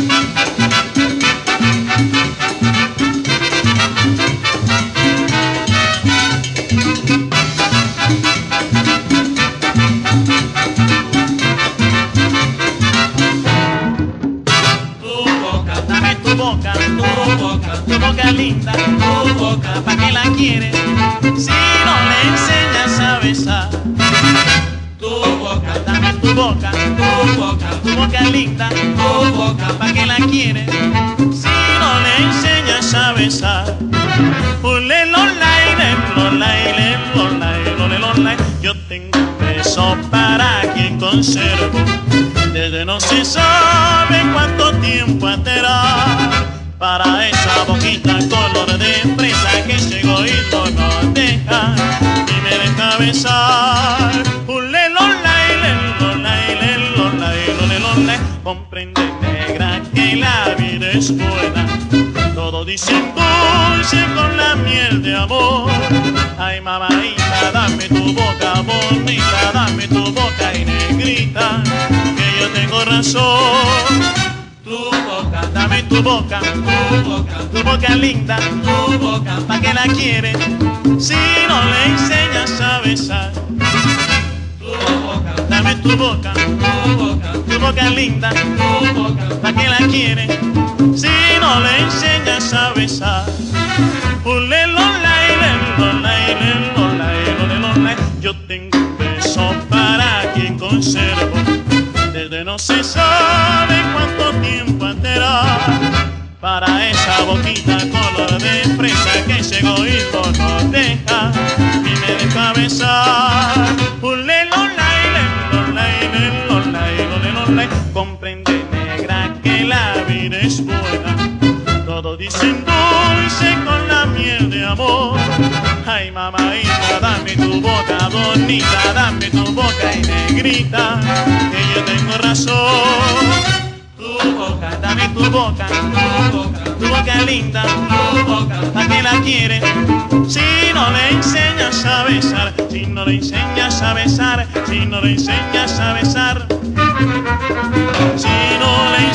Tu boca dame tu boca, tu boca, tu boca linda, tu boca, pa que la quieras, si no le enseñas a besar. Tu boca dame tu boca, tu boca, tu boca linda, tu boca quiere Si no le enseñas a besar Ule lolai, lolai, lolai, lolai Yo tengo un para quien conservo. Desde no se sabe cuánto tiempo andará Para esa boquita color de fresa Que es egoísmo no deja. Y me deja besar. Ule lolai, lolai, lolai, lolai, lolai, lolai, lolai, lolai, lolai, lolai Comprende queda. Todo disembulle con la miel de amor. Ay, mamaita, dame tu boca bonita, dame tu boca y negrita, que yo tengo razón. Tu boca, dame tu boca, tu boca, tu boca linda, tu boca, ¿pa' que la quieres? Si no le enseñas a besar. Dame tu boca, tu boca, tu boca linda, tu boca, ¿pa' que la quieres? besar. Yo tengo un beso para quien conservo desde no se sabe cuánto tiempo anterior para esa boquita color de fresa que ese egoísmo no deja y me deja besar. Comprende negra que la vida es buena todo dicen dulce con la miel de amor. Ay mamaita, dame tu boca bonita, dame tu boca y negrita, que yo tengo razón. Tu boca, dame tu boca, tu boca, tu boca linda, tu boca, ¿a qué la quieres? Si no le enseñas a besar, si no le enseñas a besar, si no le enseñas a besar, si no le